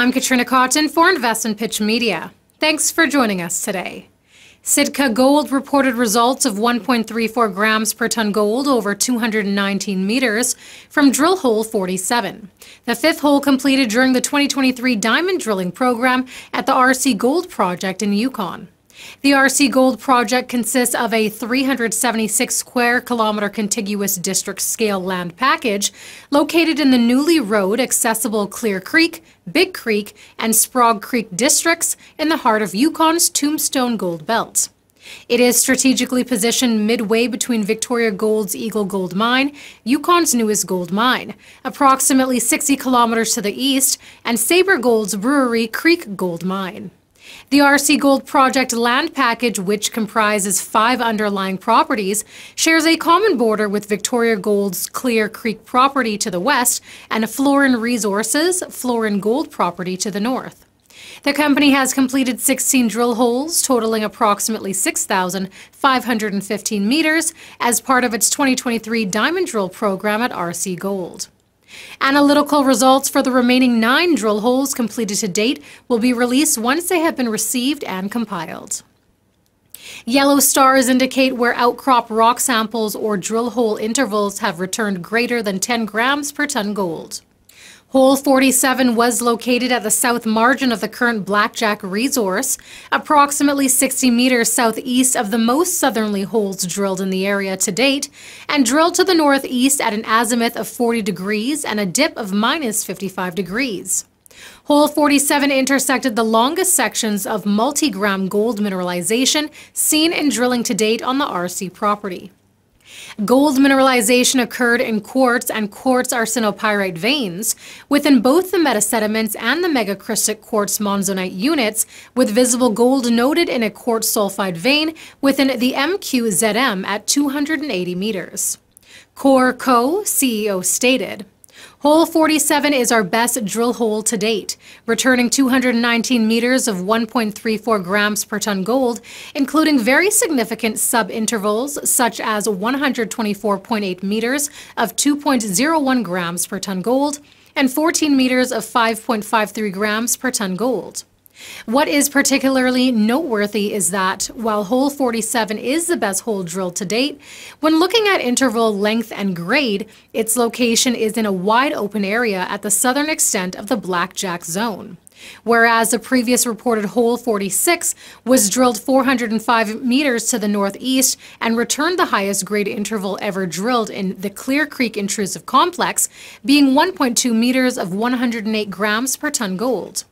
I'm Katrina Cotton for InvestmentPitch Media. Thanks for joining us today. Sitka Gold reported results of 1.34 grams per ton gold over 219 meters from drill hole 47, the fifth hole completed during the 2023 diamond drilling program at the RC Gold Project in Yukon. The RC Gold project consists of a 376 square kilometer contiguous district scale land package located in the newly road accessible Clear Creek, Big Creek, and Sprague Creek districts in the heart of Yukon's Tombstone Gold Belt. It is strategically positioned midway between Victoria Gold's Eagle Gold Mine, Yukon's newest gold mine, approximately 60 kilometers to the east, and Sabre Gold's Brewery Creek Gold Mine. The RC Gold Project land package, which comprises five underlying properties, shares a common border with Victoria Gold's Clear Creek property to the west and Florin Resources Florin Gold property to the north. The company has completed 16 drill holes totaling approximately 6,515 meters as part of its 2023 diamond drill program at RC Gold. Analytical results for the remaining nine drill holes completed to date will be released once they have been received and compiled. Yellow stars indicate where outcrop rock samples or drill hole intervals have returned greater than 10 grams per ton gold. Hole 47 was located at the south margin of the current Blackjack resource, approximately 60 meters southeast of the most southerly holes drilled in the area to date, and drilled to the northeast at an azimuth of 40 degrees and a dip of minus 55 degrees. Hole 47 intersected the longest sections of multi-gram gold mineralization seen in drilling to date on the RC property. Gold mineralization occurred in quartz and quartz arsenopyrite veins within both the metasediments and the megacrystic quartz monzonite units, with visible gold noted in a quartz sulfide vein within the MQZM at 280 meters. Cor Coe CEO stated, Hole 47 is our best drill hole to date, returning 219 meters of 1.34 grams per ton gold, including very significant sub-intervals such as 124.8 meters of 2.01 grams per ton gold and 14 meters of 5.53 grams per ton gold. What is particularly noteworthy is that while hole 47 is the best hole drilled to date, when looking at interval length and grade, its location is in a wide open area at the southern extent of the Blackjack zone. Whereas the previous reported hole 46 was drilled 405 meters to the northeast and returned the highest grade interval ever drilled in the Clear Creek intrusive complex, being 1.2 meters of 108 grams per ton gold.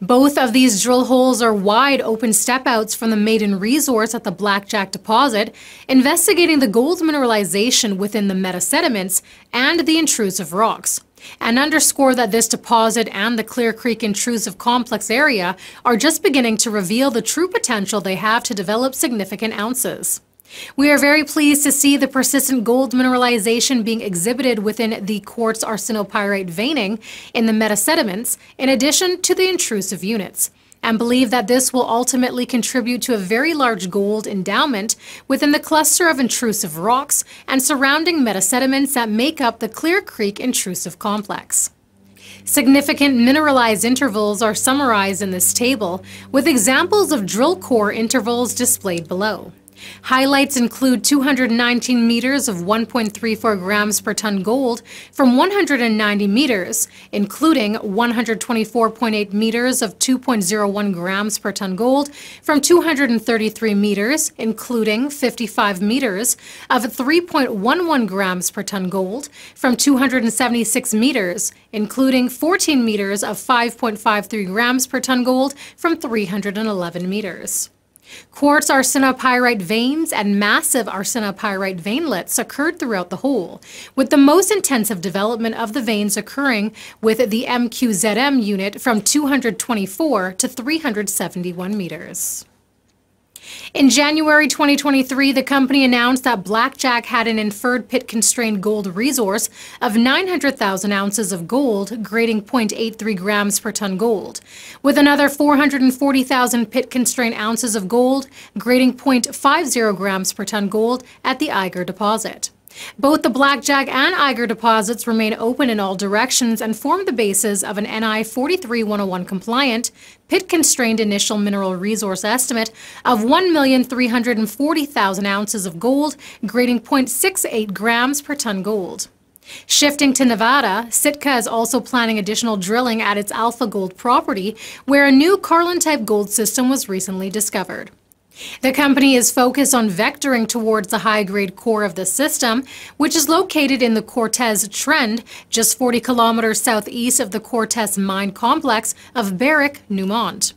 Both of these drill holes are wide open step-outs from the maiden resource at the Blackjack deposit, investigating the gold mineralization within the metasediments and the intrusive rocks, and underscore that this deposit and the Clear Creek intrusive complex area are just beginning to reveal the true potential they have to develop significant ounces. We are very pleased to see the persistent gold mineralization being exhibited within the quartz arsenopyrite veining in the metasediments, in addition to the intrusive units, and believe that this will ultimately contribute to a very large gold endowment within the cluster of intrusive rocks and surrounding metasediments that make up the Clear Creek intrusive complex. Significant mineralized intervals are summarized in this table, with examples of drill core intervals displayed below. Highlights include 219 meters of 1.34 grams per ton gold from 190 meters, including 124.8 meters of 2.01 grams per ton gold from 233 meters, including 55 meters of 3.11 grams per ton gold from 276 meters, including 14 meters of 5.53 grams per ton gold from 311 meters. Quartz arsenopyrite veins and massive arsenopyrite veinlets occurred throughout the hole, with the most intensive development of the veins occurring with the MQZM unit from 224 to 371 meters. In January 2023, the company announced that Blackjack had an inferred pit constrained gold resource of 900,000 ounces of gold, grading 0.83 grams per ton gold, with another 440,000 pit constrained ounces of gold, grading 0.50 grams per ton gold at the Eiger deposit. Both the Blackjack and Eiger deposits remain open in all directions and form the basis of an NI 43101 compliant, pit constrained initial mineral resource estimate of 1,340,000 ounces of gold, grading 0.68 grams per ton gold. Shifting to Nevada, Sitka is also planning additional drilling at its Alpha Gold property, where a new Carlin type gold system was recently discovered. The company is focused on vectoring towards the high grade core of the system, which is located in the Cortez Trend, just 40 kilometers southeast of the Cortez mine complex of Barrick, Newmont.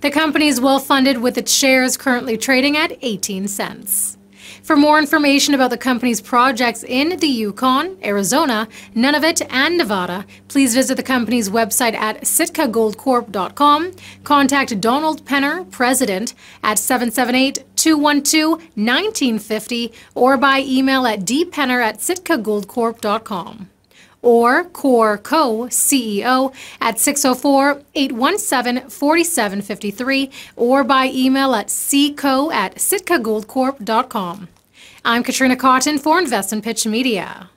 The company is well funded with its shares currently trading at 18 cents. For more information about the company's projects in the Yukon, Arizona, Nunavut, and Nevada, please visit the company's website at sitkagoldcorp.com. Contact Donald Penner, President, at 778 212 1950 or by email at dpenner at sitkagoldcorp.com or Cor Coe CEO at 604 817 4753 or by email at cco at sitkagoldcorp.com. I'm Katrina Cotton for InvestmentPitch Media.